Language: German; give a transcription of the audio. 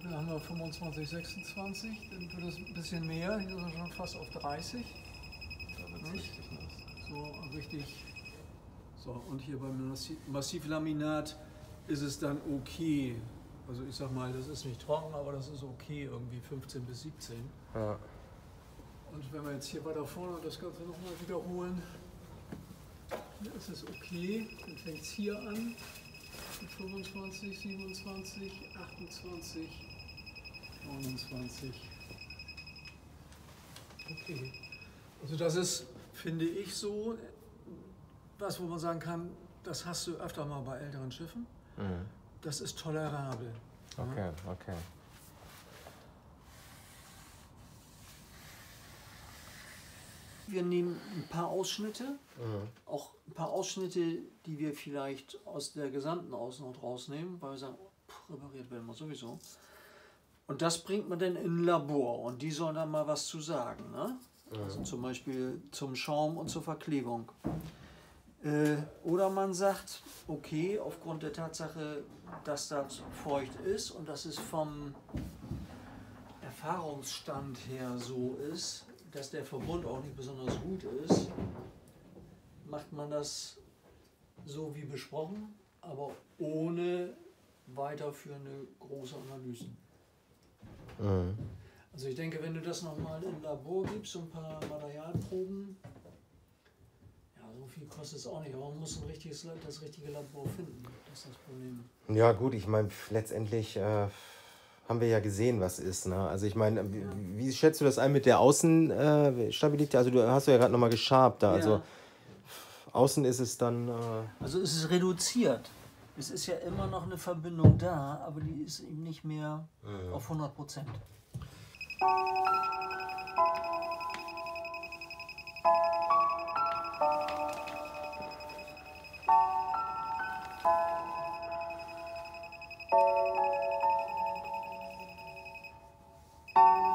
Da haben wir 25, 26, dann wird es ein bisschen mehr, hier sind wir schon fast auf 30. Da wird's Nicht? richtig nass. So richtig. So, und hier beim Massi- Massivlaminat ist es dann okay. Also ich sag mal, das ist nicht trocken, aber das ist okay, irgendwie 15 bis 17. Ja. Und wenn wir jetzt hier weiter vorne das Ganze nochmal wiederholen, dann ist es okay. Dann fängt es hier an. Mit 25, 27, 28, 29. Okay. Also das ist, finde ich, so was, wo man sagen kann, das hast du öfter mal bei älteren Schiffen. Mhm. Das ist tolerabel. Ja. Okay, Wir nehmen ein paar Ausschnitte, Mhm. auch ein paar Ausschnitte, die wir vielleicht aus der gesamten Außenhaut rausnehmen, weil wir sagen, pff, repariert werden wir sowieso. Und das bringt man dann in ein Labor und die sollen dann mal was zu sagen. Ne? Also zum Beispiel zum Schaum und zur Verklebung. Äh, oder man sagt, okay, aufgrund der Tatsache, dass das feucht ist und dass es vom Erfahrungsstand her so ist, dass der Verbund auch nicht besonders gut ist, macht man das so wie besprochen, aber ohne weiterführende große Analysen. Mhm. Also ich denke, wenn du das nochmal im Labor gibst, so ein paar Materialproben, ja, so viel kostet es auch nicht, aber man muss ein richtiges, das richtige Labor finden. Das ist das Problem. Ja, gut, ich meine, letztendlich äh, haben wir ja gesehen, was ist. Ne? Also ich meine, wie, wie, schätzt du das ein mit der Außenstabilität? Äh, also du hast du ja gerade nochmal geschabt da. Also außen ist es dann. Äh also es ist reduziert. Es ist ja immer noch eine Verbindung da, aber die ist eben nicht mehr mhm. auf 100 Prozent. Thank. Música